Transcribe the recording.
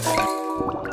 you